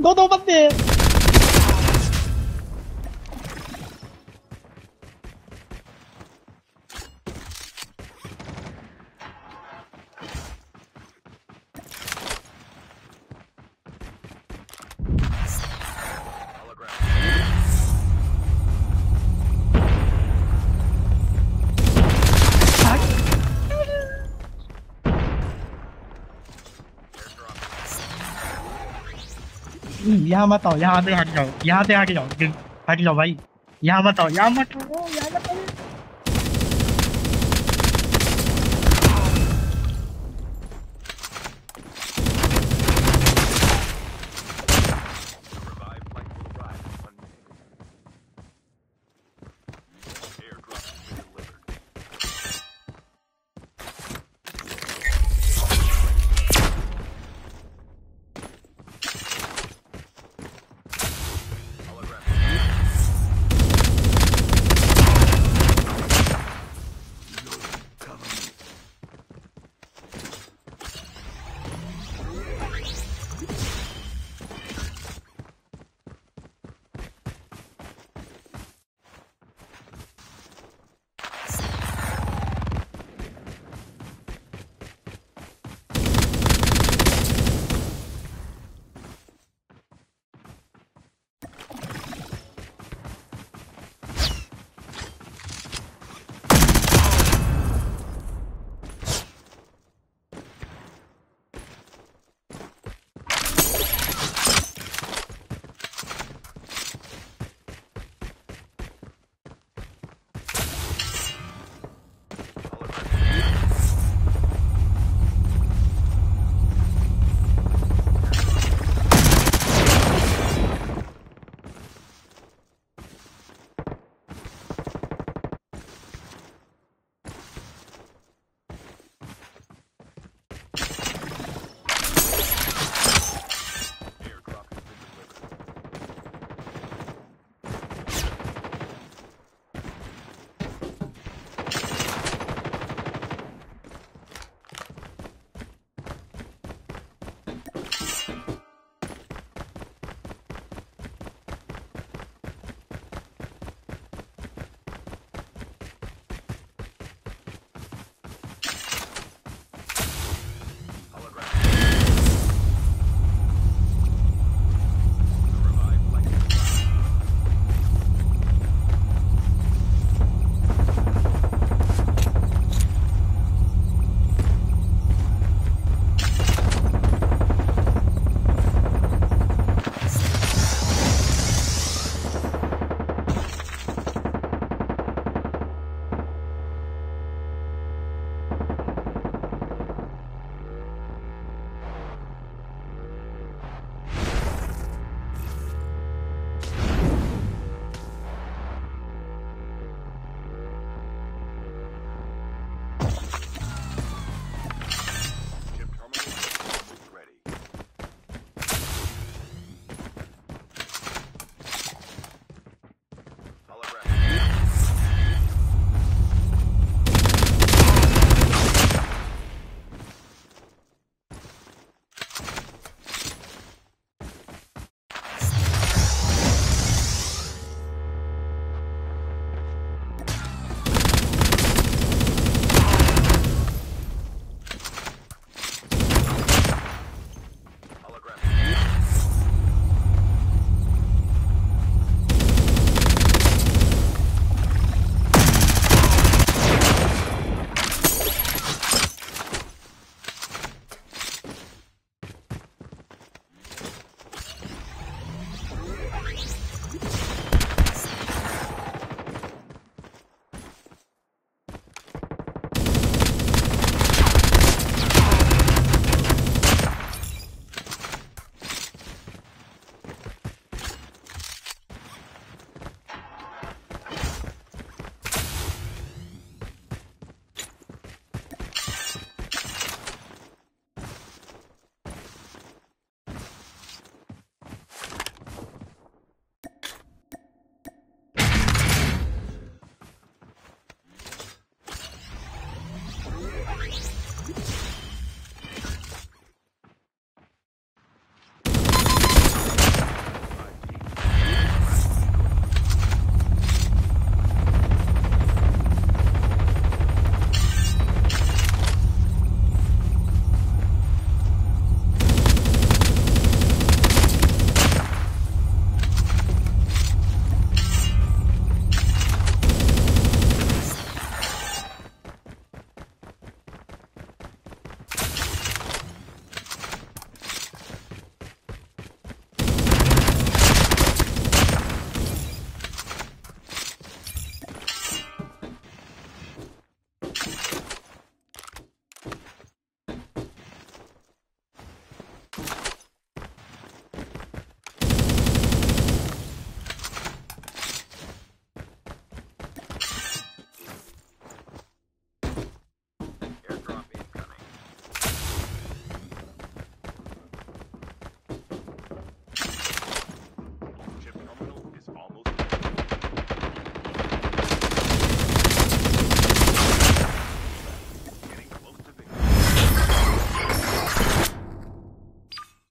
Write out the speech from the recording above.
Não, não, bater! यहाँ मत आओ यहाँ से हट जाओ यहाँ से हट जाओ हट जाओ भाई यहाँ मत आओ यहाँ मत आओ यहाँ मत आओ